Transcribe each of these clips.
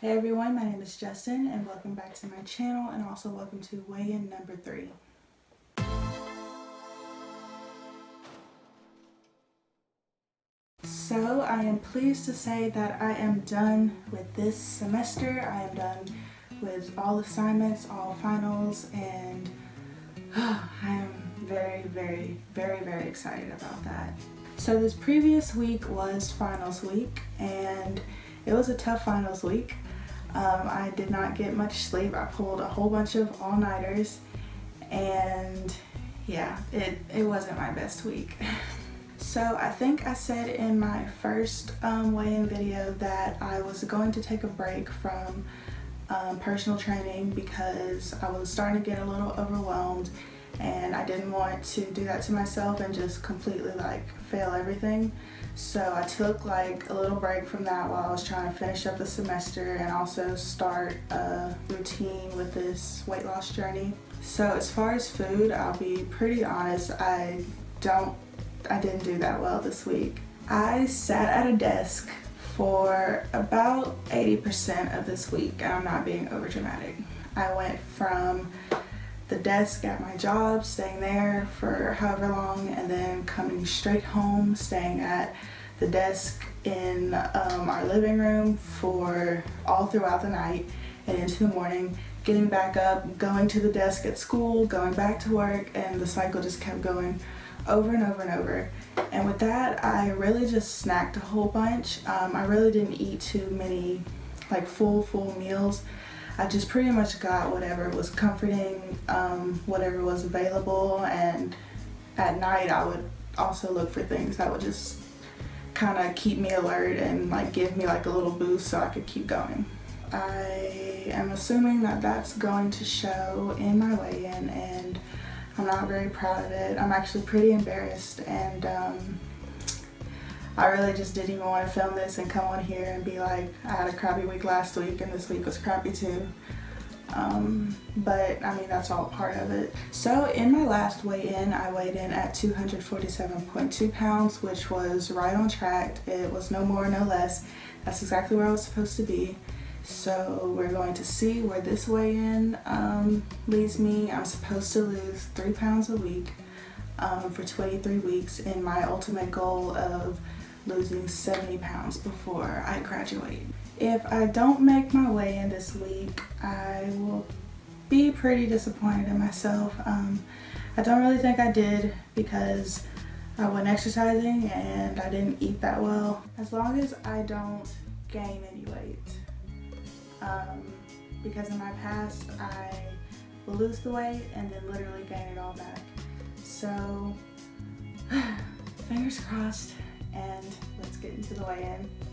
Hey everyone, my name is Justyn and welcome back to my channel and also welcome to weigh-in number three. So I am pleased to say that I am done with this semester. I am done with all assignments, all finals, and I am very, very, very, very excited about that. So this previous week was finals week and it was a tough finals week. Um, I did not get much sleep. I pulled a whole bunch of all-nighters and yeah, it, it wasn't my best week. so I think I said in my first um, weigh-in video that I was going to take a break from um, personal training because I was starting to get a little overwhelmed and I didn't want to do that to myself and just completely like fail everything. So I took like a little break from that while I was trying to finish up the semester and also start a routine with this weight loss journey. So as far as food, I'll be pretty honest, I don't, I didn't do that well this week. I sat at a desk for about 80% of this week, and I'm not being over dramatic. I went from the desk at my job, staying there for however long, and then coming straight home, staying at the desk in um, our living room for all throughout the night and into the morning, getting back up, going to the desk at school, going back to work, and the cycle just kept going over and over and over. And with that, I really just snacked a whole bunch. Um, I really didn't eat too many like full, full meals. I just pretty much got whatever was comforting, um, whatever was available, and at night I would also look for things that would just kind of keep me alert and like give me like a little boost so I could keep going. I am assuming that that's going to show in my weigh-in and I'm not very proud of it. I'm actually pretty embarrassed and um, I really just didn't even want to film this and come on here and be like, I had a crappy week last week and this week was crappy too. Um, but I mean, that's all part of it. So in my last weigh-in, I weighed in at 247.2 pounds, which was right on track. It was no more, no less. That's exactly where I was supposed to be. So we're going to see where this weigh-in um, leads me. I'm supposed to lose three pounds a week um, for 23 weeks and my ultimate goal of losing 70 pounds before I graduate. If I don't make my weigh-in this week, I will be pretty disappointed in myself. Um, I don't really think I did because I wasn't exercising and I didn't eat that well. As long as I don't gain any weight. Um, because in my past, I lose the weight and then literally gain it all back. So, fingers crossed and let's get into the weigh-in.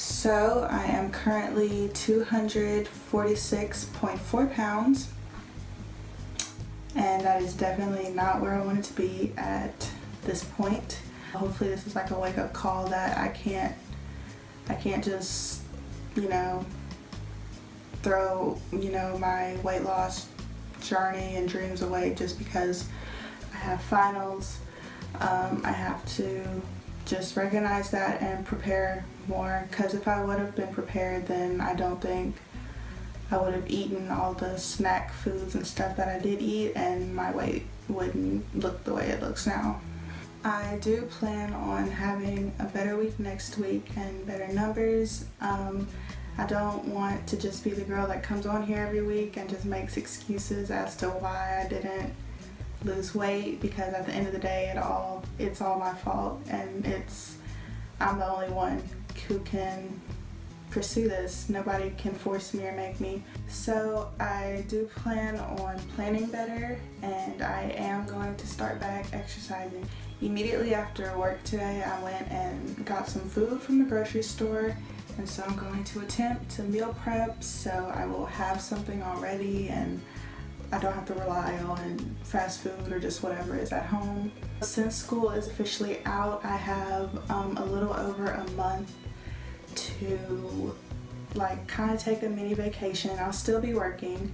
So I am currently 246.4 pounds and that is definitely not where I wanted to be at this point. Hopefully this is like a wake-up call that I can't I can't just you know throw you know my weight loss journey and dreams away just because I have finals. Um, I have to just recognize that and prepare more because if I would have been prepared then I don't think I would have eaten all the snack foods and stuff that I did eat and my weight wouldn't look the way it looks now. I do plan on having a better week next week and better numbers. Um, I don't want to just be the girl that comes on here every week and just makes excuses as to why I didn't lose weight because at the end of the day it all it's all my fault and it's I'm the only one who can pursue this. Nobody can force me or make me. So I do plan on planning better and I am going to start back exercising. Immediately after work today, I went and got some food from the grocery store and so I'm going to attempt to meal prep so I will have something already and I don't have to rely on fast food or just whatever is at home. Since school is officially out, I have um, a little over a month to like kind of take a mini vacation. I'll still be working,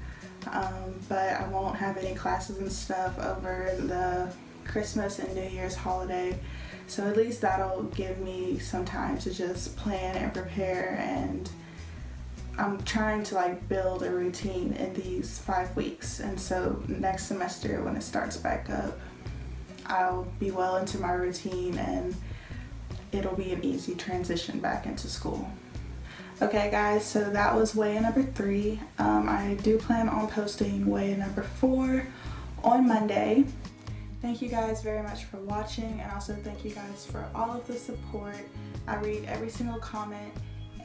um, but I won't have any classes and stuff over the Christmas and New Year's holiday. So at least that'll give me some time to just plan and prepare and I'm trying to like build a routine in these five weeks and so next semester when it starts back up I'll be well into my routine and it'll be an easy transition back into school. Okay guys, so that was weigh-in number three. Um, I do plan on posting weigh-in number four on Monday. Thank you guys very much for watching and also thank you guys for all of the support. I read every single comment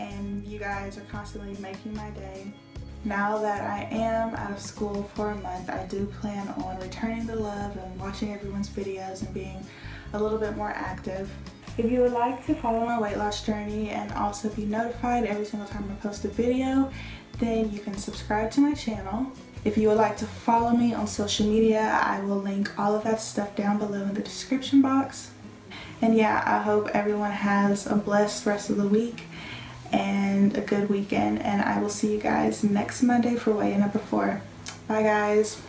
and you guys are constantly making my day. Now that I am out of school for a month, I do plan on returning the love and watching everyone's videos and being a little bit more active. If you would like to follow my weight loss journey and also be notified every single time I post a video, then you can subscribe to my channel. If you would like to follow me on social media, I will link all of that stuff down below in the description box. And yeah, I hope everyone has a blessed rest of the week and a good weekend. And I will see you guys next Monday for weigh-in number four. Bye guys.